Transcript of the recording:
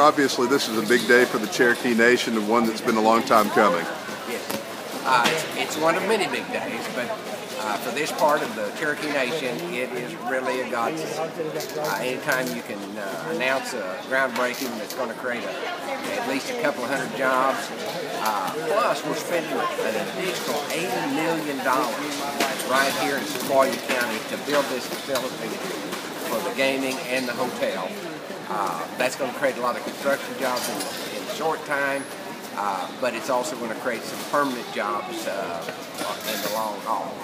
Obviously, this is a big day for the Cherokee Nation and one that's been a long time coming. Yes. Uh, it's, it's, one of many big days, but uh, for this part of the Cherokee Nation, it is really a godsend. Uh, anytime you can uh, announce a groundbreaking that's going to create a, at least a couple hundred jobs, uh, plus we're spending an additional $80 million right here in Sequoyah County to build this facility for the gaming and the hotel. Uh, that's going to create a lot of construction jobs in, in a short time, uh, but it's also going to create some permanent jobs uh, in the long haul.